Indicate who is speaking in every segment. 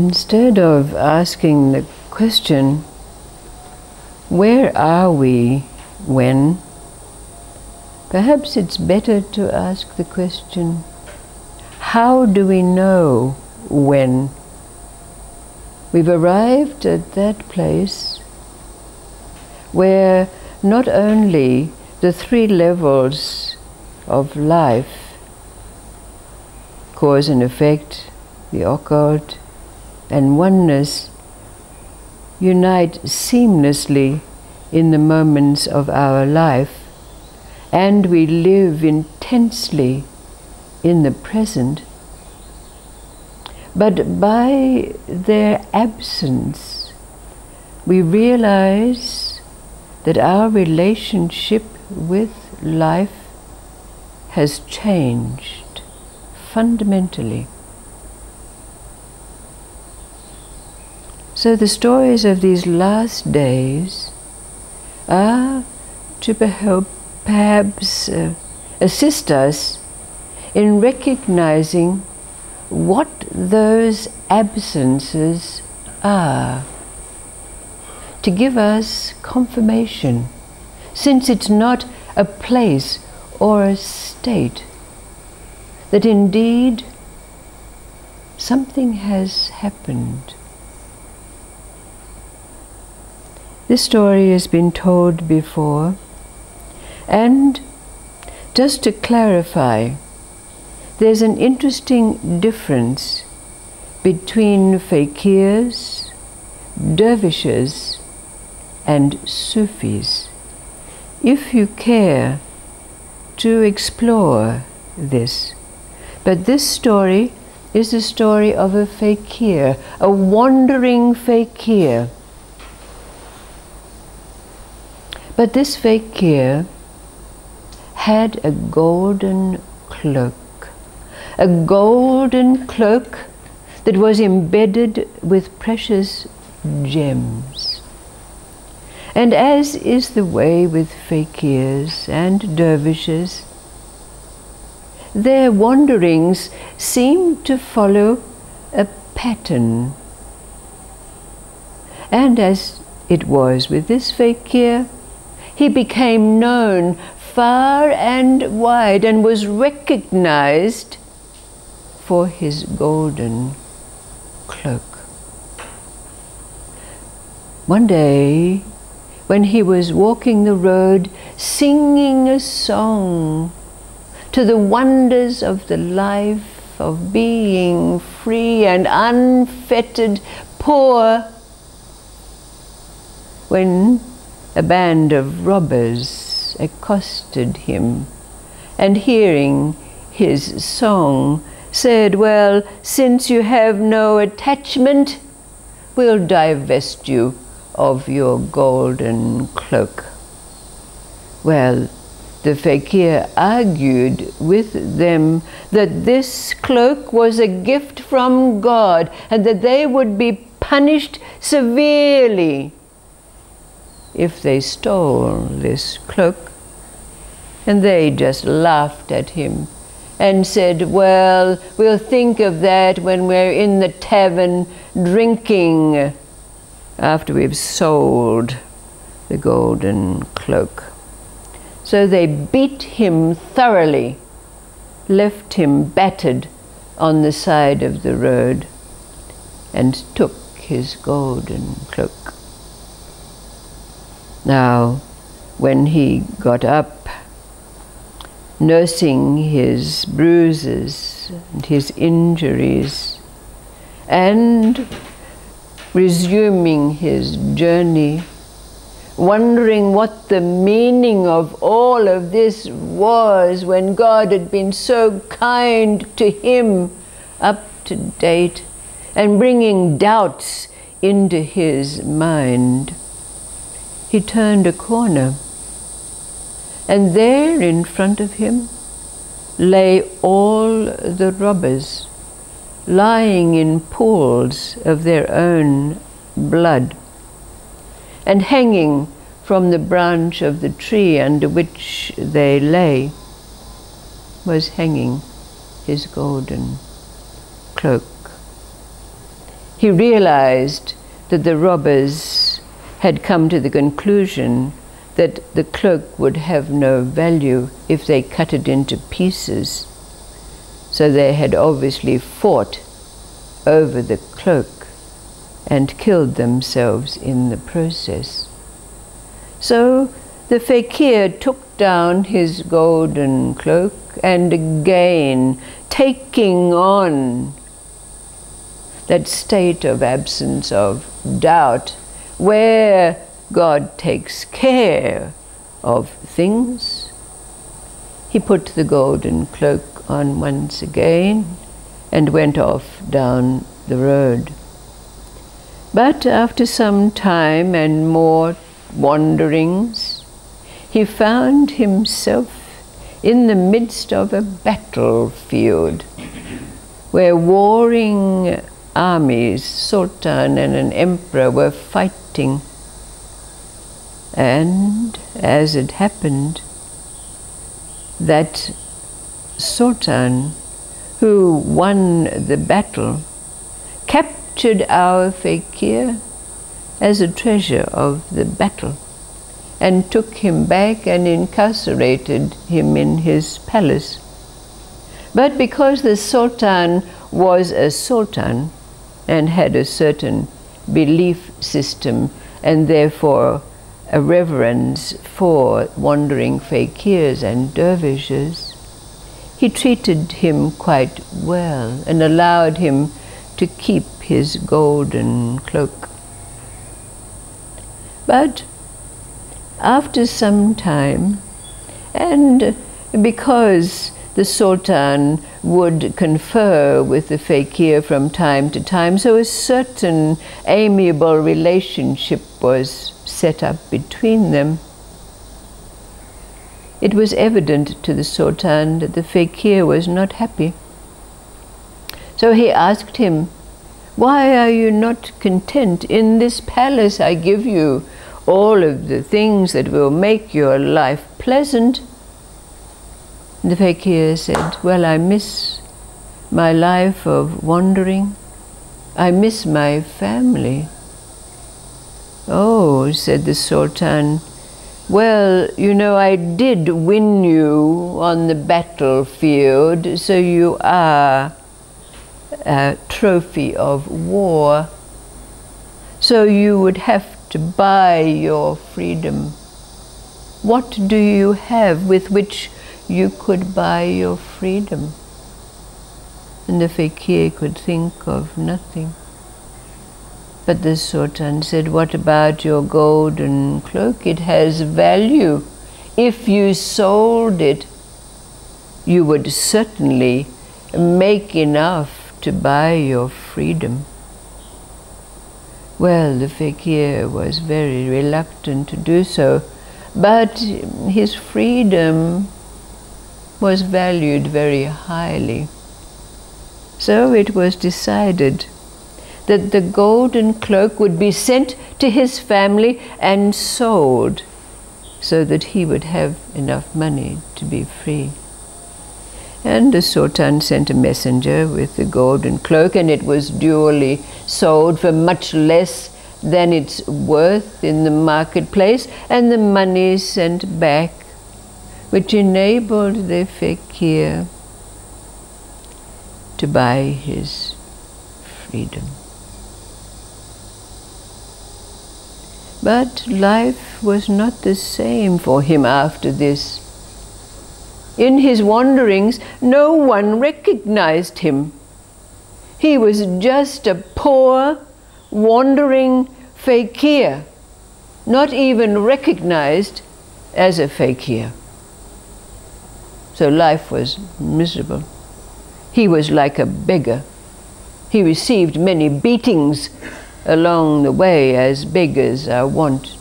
Speaker 1: instead of asking the question, where are we when? Perhaps it's better to ask the question, how do we know when? We've arrived at that place where not only the three levels of life, cause and effect, the occult, and oneness, unite seamlessly in the moments of our life, and we live intensely in the present. But by their absence, we realize that our relationship with life has changed fundamentally. So the stories of these last days are to perhaps uh, assist us in recognizing what those absences are, to give us confirmation, since it's not a place or a state, that indeed something has happened. This story has been told before, and just to clarify, there's an interesting difference between fakirs, dervishes, and Sufis. If you care to explore this, but this story is the story of a fakir, a wandering fakir But this fakir had a golden cloak, a golden cloak that was embedded with precious gems. And as is the way with fakirs and dervishes, their wanderings seem to follow a pattern. And as it was with this fakir, he became known far and wide and was recognized for his golden cloak. One day, when he was walking the road singing a song to the wonders of the life of being free and unfettered, poor, when a band of robbers accosted him, and hearing his song, said, Well, since you have no attachment, we'll divest you of your golden cloak. Well, the fakir argued with them that this cloak was a gift from God and that they would be punished severely if they stole this cloak. And they just laughed at him and said, Well, we'll think of that when we're in the tavern drinking after we've sold the golden cloak. So they beat him thoroughly, left him battered on the side of the road, and took his golden cloak. Now, when he got up, nursing his bruises and his injuries, and resuming his journey, wondering what the meaning of all of this was when God had been so kind to him up to date and bringing doubts into his mind he turned a corner, and there in front of him lay all the robbers, lying in pools of their own blood, and hanging from the branch of the tree under which they lay was hanging his golden cloak. he realized that the robbers had come to the conclusion that the cloak would have no value if they cut it into pieces. So they had obviously fought over the cloak and killed themselves in the process. So the fakir took down his golden cloak and again, taking on that state of absence of doubt where God takes care of things. He put the golden cloak on once again and went off down the road. But after some time and more wanderings, he found himself in the midst of a battlefield where warring armies, sultan and an emperor, were fighting and as it happened, that Sultan who won the battle captured our fakir as a treasure of the battle and took him back and incarcerated him in his palace. But because the Sultan was a Sultan and had a certain belief system and therefore a reverence for wandering fakirs and dervishes, he treated him quite well and allowed him to keep his golden cloak. But after some time, and because the Sultan would confer with the fakir from time to time, so a certain amiable relationship was set up between them. It was evident to the Sultan that the fakir was not happy. So he asked him, Why are you not content? In this palace I give you all of the things that will make your life pleasant. The fakir said, Well, I miss my life of wandering. I miss my family. Oh, said the Sultan, well, you know, I did win you on the battlefield, so you are a trophy of war. So you would have to buy your freedom. What do you have with which you could buy your freedom? And the fakir could think of nothing. But the Sultan said, What about your golden cloak? It has value. If you sold it, you would certainly make enough to buy your freedom. Well, the fakir was very reluctant to do so, but his freedom was valued very highly. So it was decided that the golden cloak would be sent to his family and sold so that he would have enough money to be free. And the Sultan sent a messenger with the golden cloak, and it was duly sold for much less than its worth in the marketplace, and the money sent back, which enabled the fakir to buy his freedom. But life was not the same for him after this. In his wanderings, no one recognized him. He was just a poor, wandering fakir, not even recognized as a fakir. So life was miserable. He was like a beggar. He received many beatings along the way as beggars are wont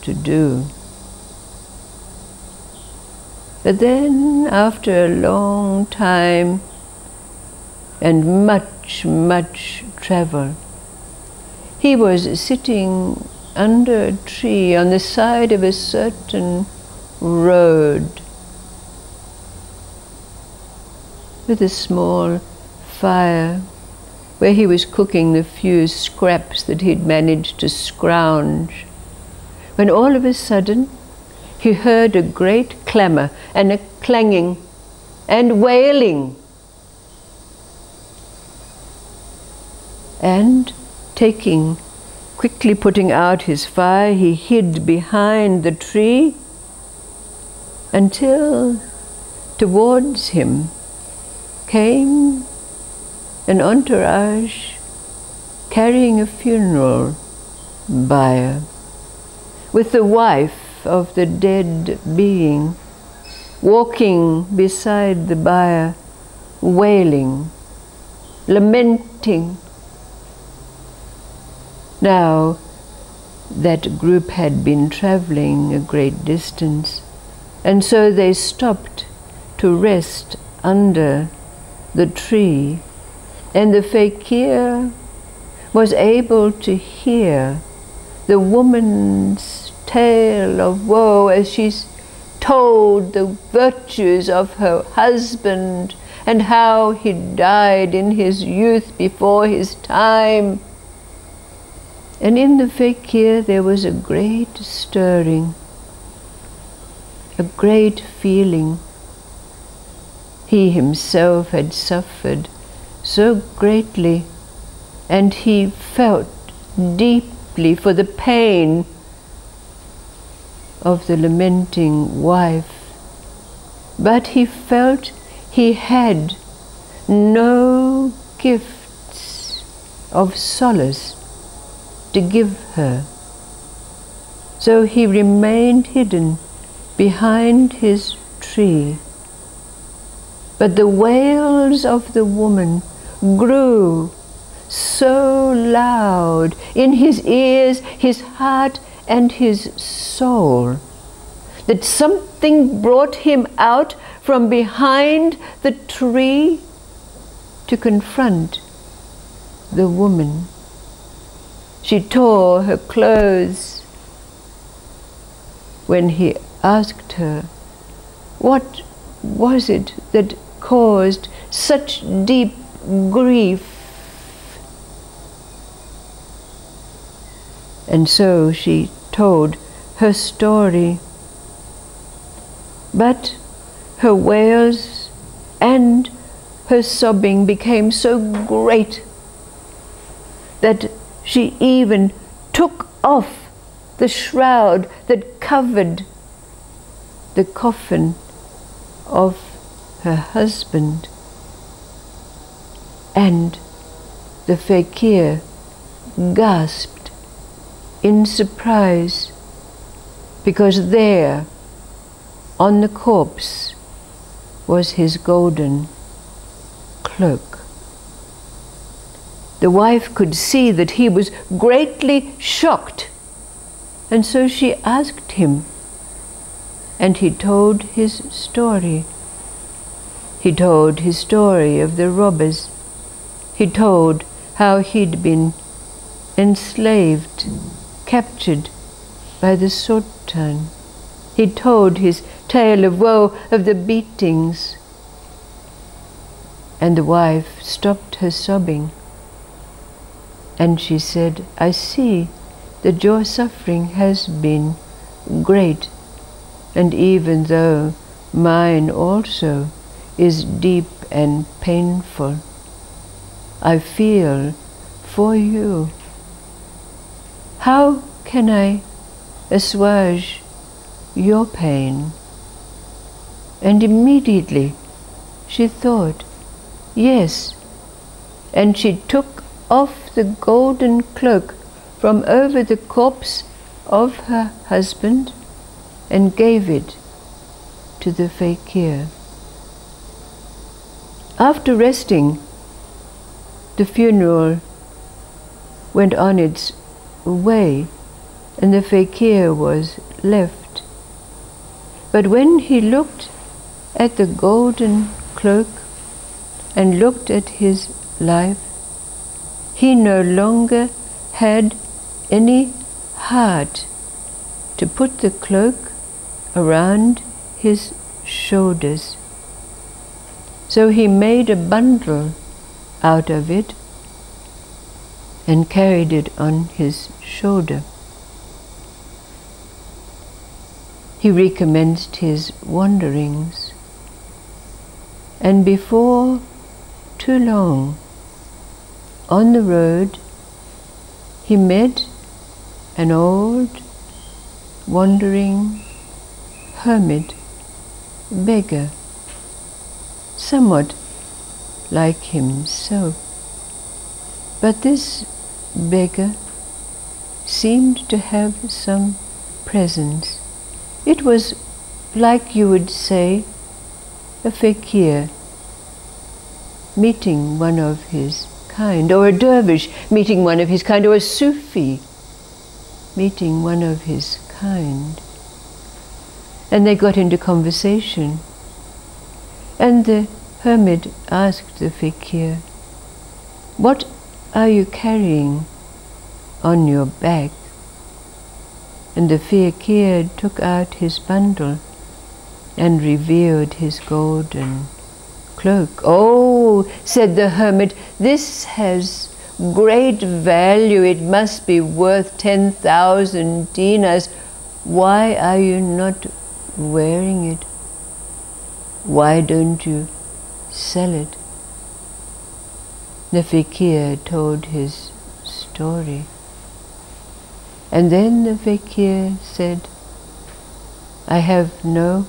Speaker 1: to do. But then, after a long time and much, much travel, he was sitting under a tree on the side of a certain road with a small fire where he was cooking the few scraps that he'd managed to scrounge, when all of a sudden he heard a great clamour and a clanging and wailing. And taking, quickly putting out his fire, he hid behind the tree until towards him came an entourage carrying a funeral bier with the wife of the dead being walking beside the bier, wailing, lamenting. Now, that group had been traveling a great distance, and so they stopped to rest under the tree and the fakir was able to hear the woman's tale of woe as she told the virtues of her husband and how he died in his youth before his time. And in the fakir there was a great stirring, a great feeling. He himself had suffered so greatly, and he felt deeply for the pain of the lamenting wife. But he felt he had no gifts of solace to give her. So he remained hidden behind his tree. But the wails of the woman grew so loud in his ears, his heart, and his soul that something brought him out from behind the tree to confront the woman. She tore her clothes when he asked her, What was it that caused such deep grief. And so she told her story. But her wails and her sobbing became so great that she even took off the shroud that covered the coffin of her husband and the fakir gasped in surprise because there on the corpse was his golden cloak. The wife could see that he was greatly shocked, and so she asked him, and he told his story. He told his story of the robbers he told how he'd been enslaved, captured by the Sultan. He told his tale of woe, of the beatings. And the wife stopped her sobbing. And she said, I see that your suffering has been great, and even though mine also is deep and painful, I feel for you. How can I assuage your pain? And immediately she thought, yes. And she took off the golden cloak from over the corpse of her husband and gave it to the fakir. After resting the funeral went on its way and the fakir was left. But when he looked at the golden cloak and looked at his life, he no longer had any heart to put the cloak around his shoulders. So he made a bundle out of it and carried it on his shoulder. He recommenced his wanderings, and before too long, on the road, he met an old wandering hermit, beggar, somewhat like himself. But this beggar seemed to have some presence. It was like you would say a fakir meeting one of his kind, or a dervish meeting one of his kind, or a Sufi meeting one of his kind. And they got into conversation. And the hermit asked the fakir, What are you carrying on your back? And the fakir took out his bundle and revealed his golden cloak. Oh, said the hermit, this has great value. It must be worth 10,000 dinars. Why are you not wearing it? Why don't you sell it? The fakir told his story. And then the fakir said, I have no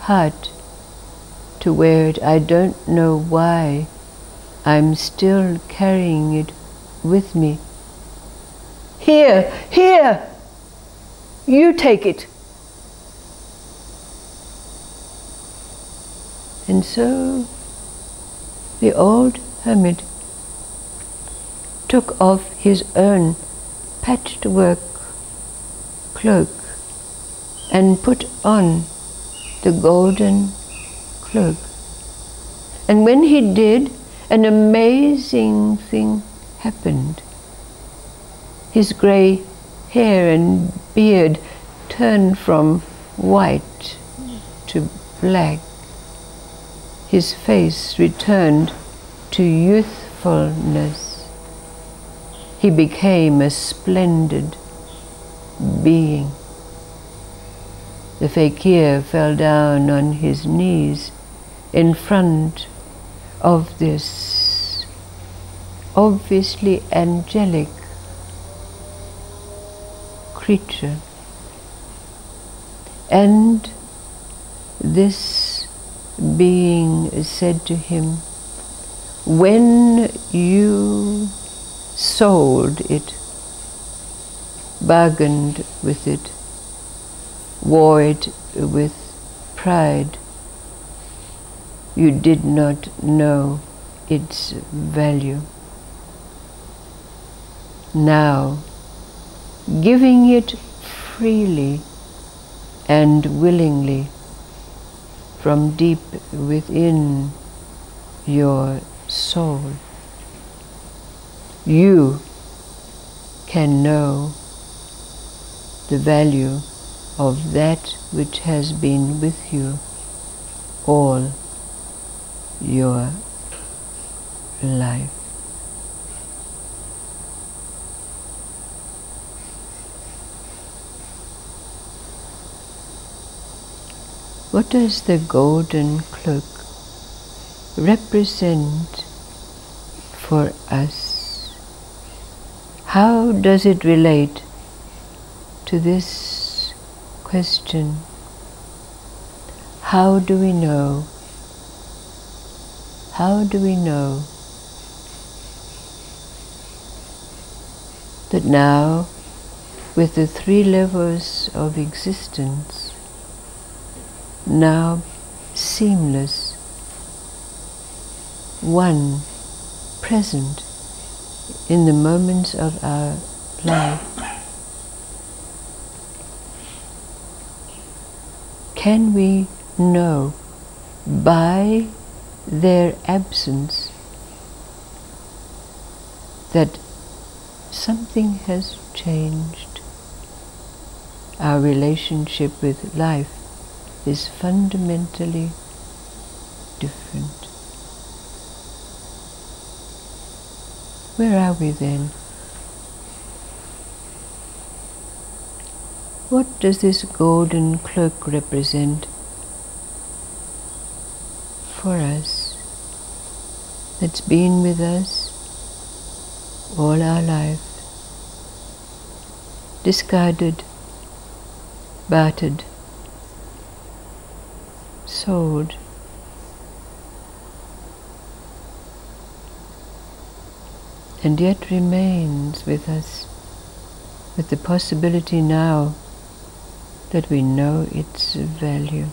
Speaker 1: heart to wear it. I don't know why. I'm still carrying it with me. Here, here! You take it. And so the old hermit took off his own patchwork cloak and put on the golden cloak. And when he did, an amazing thing happened. His grey hair and beard turned from white to black. His face returned to youthfulness. He became a splendid being. The fakir fell down on his knees in front of this obviously angelic creature. And this being said to him, when you sold it, bargained with it, wore it with pride, you did not know its value. Now, giving it freely and willingly from deep within your soul, you can know the value of that which has been with you all your life. What does the golden cloak represent for us? How does it relate to this question? How do we know how do we know that now, with the three levels of existence, now seamless, one, present in the moments of our life, can we know by their absence that something has changed. Our relationship with life is fundamentally different. Where are we then? What does this golden cloak represent for us that's been with us all our life, discarded, battered? Sold. And yet remains with us with the possibility now that we know its value.